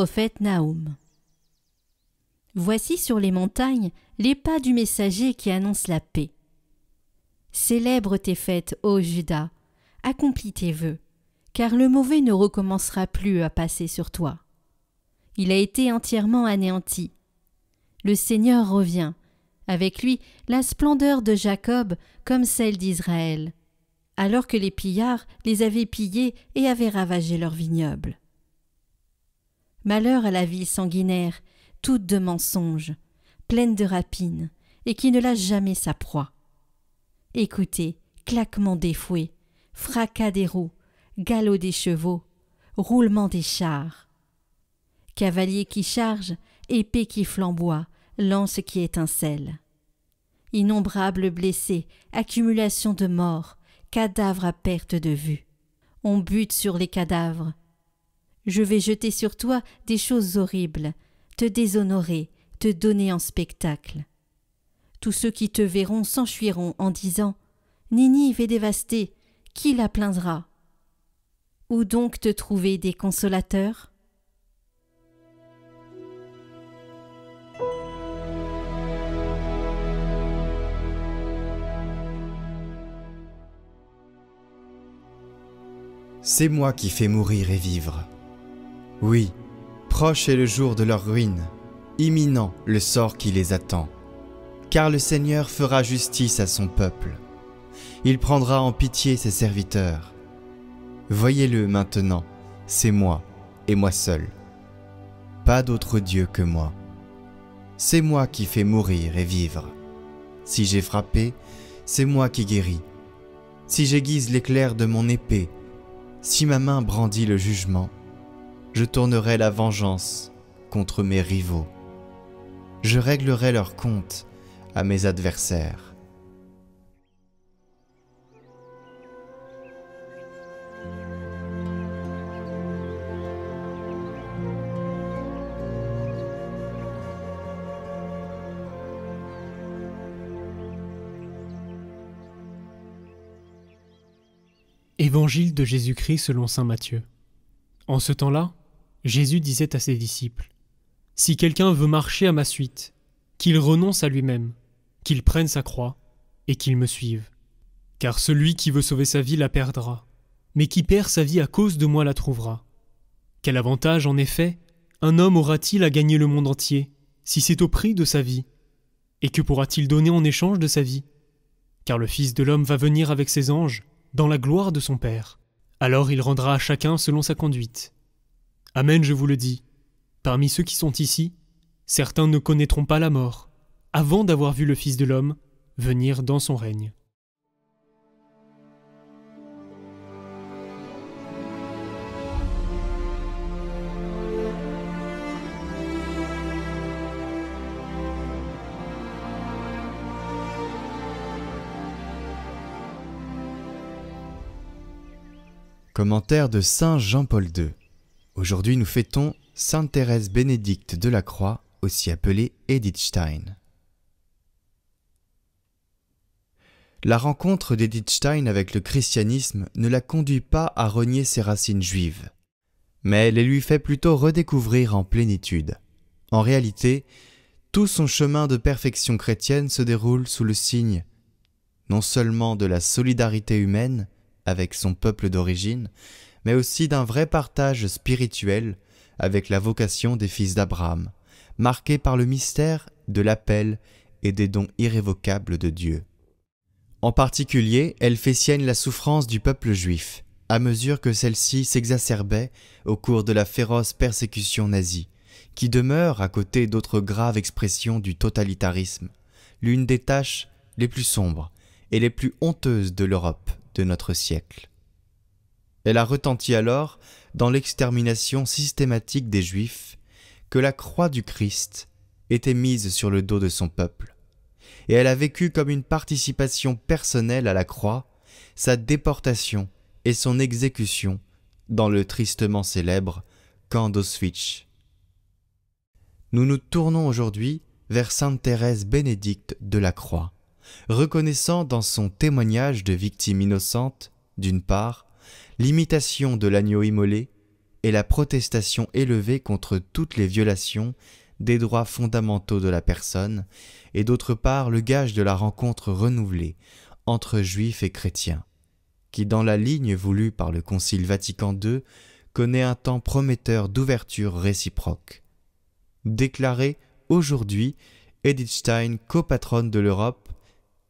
prophète Naoum. Voici sur les montagnes les pas du messager qui annonce la paix. Célèbre tes fêtes, ô Judas, accomplis tes vœux, car le mauvais ne recommencera plus à passer sur toi. Il a été entièrement anéanti. Le Seigneur revient, avec lui la splendeur de Jacob comme celle d'Israël, alors que les pillards les avaient pillés et avaient ravagé leurs vignobles. Malheur à la ville sanguinaire, toute de mensonges, pleine de rapines, et qui ne lâche jamais sa proie. Écoutez, claquement des fouets, fracas des roues, galop des chevaux, roulement des chars. Cavalier qui charge, épée qui flamboie, lance qui étincelle. Innombrables blessés, accumulation de morts, cadavres à perte de vue. On bute sur les cadavres. Je vais jeter sur toi des choses horribles, te déshonorer, te donner en spectacle. Tous ceux qui te verront s'enfuiront en disant Ninive est dévastée, qui la plaindra? Où donc te trouver des consolateurs? C'est moi qui fais mourir et vivre. Oui, proche est le jour de leur ruine, imminent le sort qui les attend. Car le Seigneur fera justice à son peuple. Il prendra en pitié ses serviteurs. Voyez-le maintenant, c'est moi, et moi seul. Pas d'autre Dieu que moi. C'est moi qui fais mourir et vivre. Si j'ai frappé, c'est moi qui guéris. Si j'aiguise l'éclair de mon épée, si ma main brandit le jugement, je tournerai la vengeance contre mes rivaux. Je réglerai leur compte à mes adversaires. Évangile de Jésus-Christ selon Saint Matthieu. En ce temps-là, Jésus disait à ses disciples Si quelqu'un veut marcher à ma suite, qu'il renonce à lui-même, qu'il prenne sa croix, et qu'il me suive. Car celui qui veut sauver sa vie la perdra, mais qui perd sa vie à cause de moi la trouvera. Quel avantage, en effet, un homme aura-t-il à gagner le monde entier, si c'est au prix de sa vie? Et que pourra-t-il donner en échange de sa vie? Car le Fils de l'homme va venir avec ses anges, dans la gloire de son Père. Alors il rendra à chacun selon sa conduite. Amen, je vous le dis. Parmi ceux qui sont ici, certains ne connaîtront pas la mort, avant d'avoir vu le Fils de l'homme venir dans son règne. Commentaire de Saint Jean-Paul II. Aujourd'hui nous fêtons Sainte Thérèse Bénédicte de la Croix, aussi appelée Edith Stein. La rencontre d'Edith Stein avec le christianisme ne la conduit pas à renier ses racines juives, mais elle les lui fait plutôt redécouvrir en plénitude. En réalité, tout son chemin de perfection chrétienne se déroule sous le signe non seulement de la solidarité humaine, avec son peuple d'origine, mais aussi d'un vrai partage spirituel avec la vocation des fils d'Abraham, marqué par le mystère de l'appel et des dons irrévocables de Dieu. En particulier, elle fait sienne la souffrance du peuple juif, à mesure que celle-ci s'exacerbait au cours de la féroce persécution nazie, qui demeure, à côté d'autres graves expressions du totalitarisme, l'une des tâches les plus sombres et les plus honteuses de l'Europe de notre siècle. Elle a retenti alors dans l'extermination systématique des Juifs que la croix du Christ était mise sur le dos de son peuple, et elle a vécu comme une participation personnelle à la croix sa déportation et son exécution dans le tristement célèbre camp d'Auschwitz. Nous nous tournons aujourd'hui vers Sainte Thérèse Bénédicte de la Croix, reconnaissant dans son témoignage de victime innocente, d'une part, l'imitation de l'agneau immolé, et la protestation élevée contre toutes les violations des droits fondamentaux de la personne, et d'autre part le gage de la rencontre renouvelée entre juifs et chrétiens, qui dans la ligne voulue par le Concile Vatican II connaît un temps prometteur d'ouverture réciproque. Déclaré aujourd'hui Edith Stein copatronne de l'Europe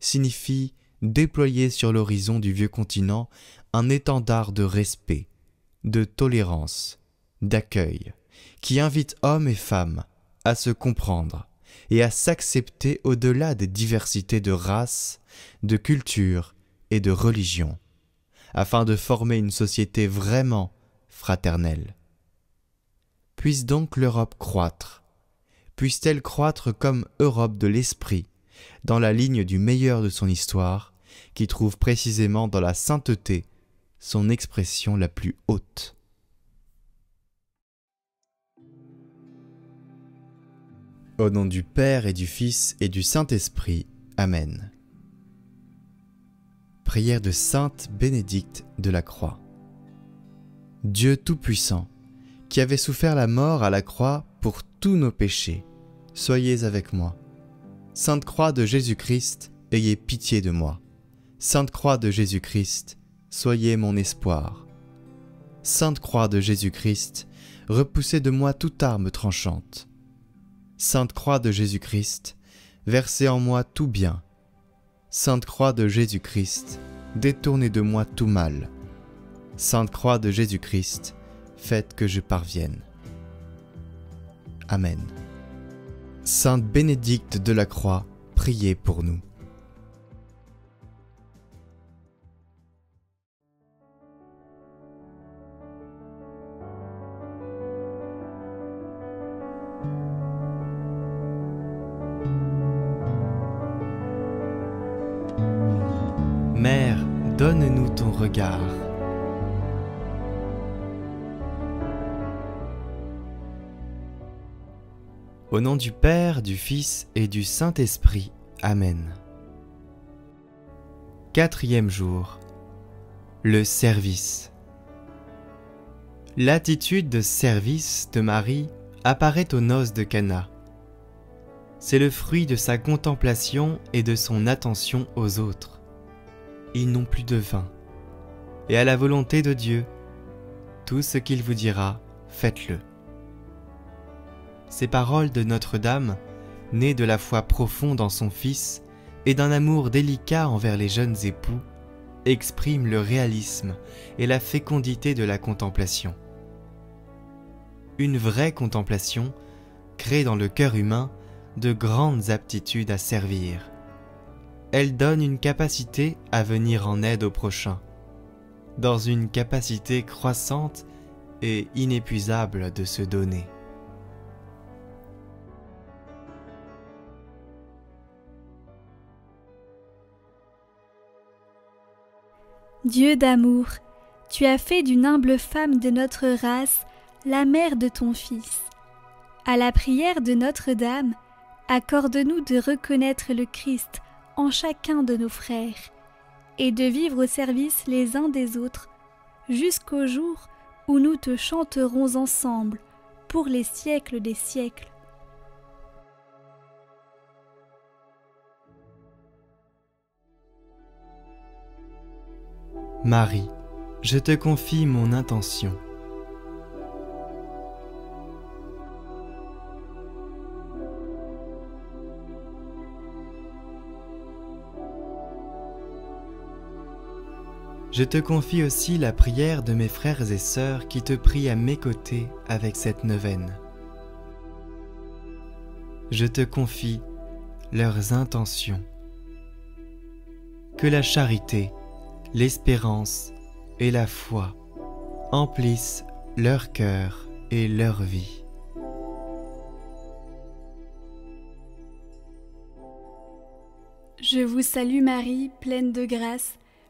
signifie déployer sur l'horizon du vieux continent un étendard de respect, de tolérance, d'accueil, qui invite hommes et femmes à se comprendre et à s'accepter au-delà des diversités de race, de culture et de religion, afin de former une société vraiment fraternelle. Puisse donc l'Europe croître, puisse-t-elle croître comme Europe de l'esprit, dans la ligne du meilleur de son histoire, qui trouve précisément dans la sainteté son expression la plus haute. Au nom du Père et du Fils et du Saint-Esprit. Amen. Prière de Sainte Bénédicte de la Croix. Dieu Tout-Puissant, qui avait souffert la mort à la croix pour tous nos péchés, soyez avec moi. Sainte Croix de Jésus-Christ, ayez pitié de moi. Sainte Croix de Jésus-Christ, soyez mon espoir. Sainte Croix de Jésus-Christ, repoussez de moi toute arme tranchante. Sainte Croix de Jésus-Christ, versez en moi tout bien. Sainte Croix de Jésus-Christ, détournez de moi tout mal. Sainte Croix de Jésus-Christ, faites que je parvienne. Amen. Sainte Bénédicte de la Croix, priez pour nous. Donne-nous ton regard. Au nom du Père, du Fils et du Saint-Esprit. Amen. Quatrième jour. Le service. L'attitude de service de Marie apparaît aux noces de Cana. C'est le fruit de sa contemplation et de son attention aux autres. Ils n'ont plus de vin. Et à la volonté de Dieu, tout ce qu'il vous dira, faites-le. Ces paroles de Notre-Dame, nées de la foi profonde en son Fils et d'un amour délicat envers les jeunes époux, expriment le réalisme et la fécondité de la contemplation. Une vraie contemplation crée dans le cœur humain de grandes aptitudes à servir. Elle donne une capacité à venir en aide au prochain, dans une capacité croissante et inépuisable de se donner. Dieu d'amour, tu as fait d'une humble femme de notre race la mère de ton Fils. À la prière de Notre-Dame, accorde-nous de reconnaître le Christ en chacun de nos frères et de vivre au service les uns des autres jusqu'au jour où nous te chanterons ensemble pour les siècles des siècles. Marie, je te confie mon intention. Je te confie aussi la prière de mes frères et sœurs qui te prient à mes côtés avec cette neuvaine. Je te confie leurs intentions. Que la charité, l'espérance et la foi emplissent leur cœur et leur vie. Je vous salue Marie, pleine de grâce,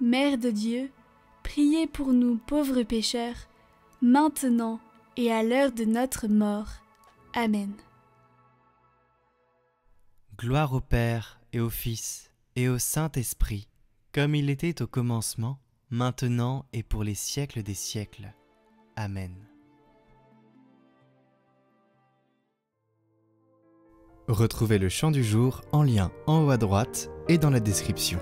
Mère de Dieu, priez pour nous pauvres pécheurs, maintenant et à l'heure de notre mort. Amen. Gloire au Père et au Fils et au Saint-Esprit, comme il était au commencement, maintenant et pour les siècles des siècles. Amen. Retrouvez le chant du jour en lien en haut à droite et dans la description.